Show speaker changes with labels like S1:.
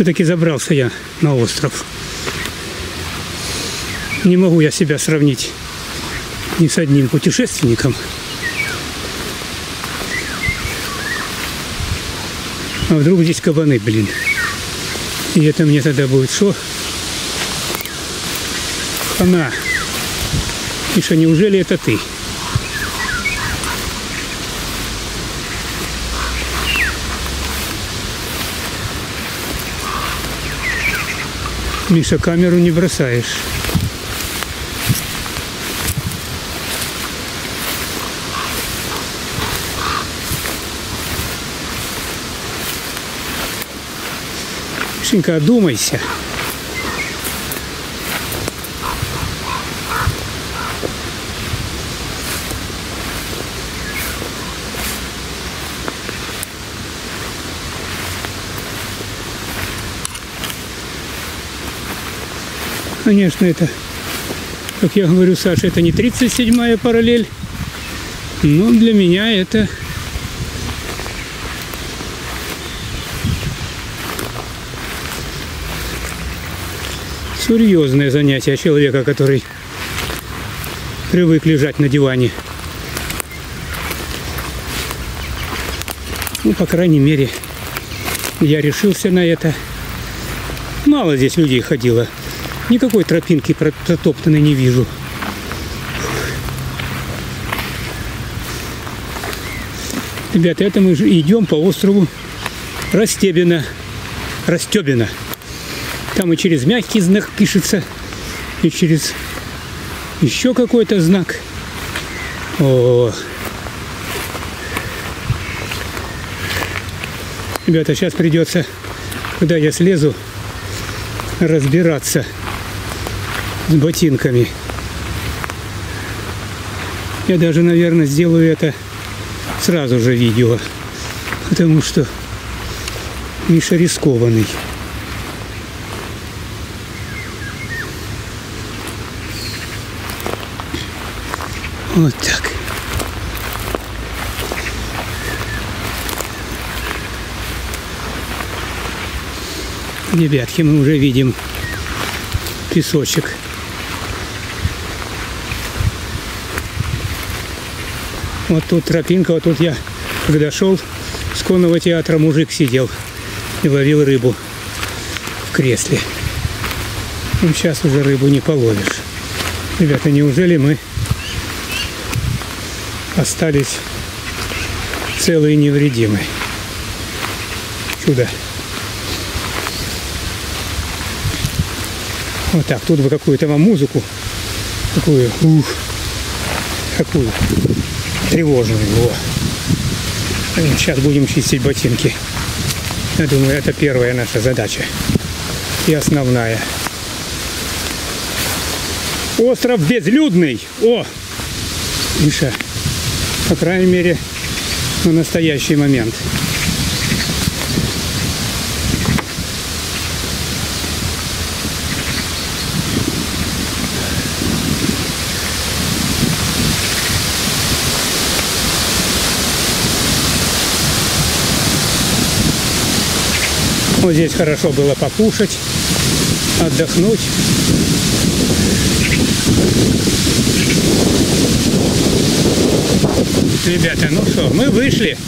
S1: Все-таки забрался я на остров. Не могу я себя сравнить ни с одним путешественником. А вдруг здесь кабаны, блин. И это мне тогда будет что? Она. Миша, неужели это ты? Миша, камеру не бросаешь. Мишенька, одумайся. Конечно, это, как я говорю, Саша, это не 37-я параллель, но для меня это серьезное занятие человека, который привык лежать на диване. Ну, по крайней мере, я решился на это. Мало здесь людей ходило. Никакой тропинки протоптанной не вижу. Ребята, это мы идем по острову Растебина. Растебина. Там и через мягкий знак пишется, и через еще какой-то знак. О, Ребята, сейчас придется, куда я слезу, разбираться с ботинками. Я даже, наверное, сделаю это сразу же видео, потому что Миша рискованный. Вот так. Ребятки, мы уже видим песочек. Вот тут тропинка, вот тут я, когда шел с конного театра, мужик сидел и ловил рыбу в кресле. Ну, сейчас уже рыбу не половишь. Ребята, неужели мы остались целые и невредимые? Чудо. Вот так, тут бы какую-то вам музыку. Такую, ух, какую тревожную. Во. Сейчас будем чистить ботинки. Я думаю, это первая наша задача. И основная. Остров безлюдный. О! Миша, по крайней мере, на настоящий момент. Вот здесь хорошо было покушать, отдохнуть. Ребята, ну что, мы вышли.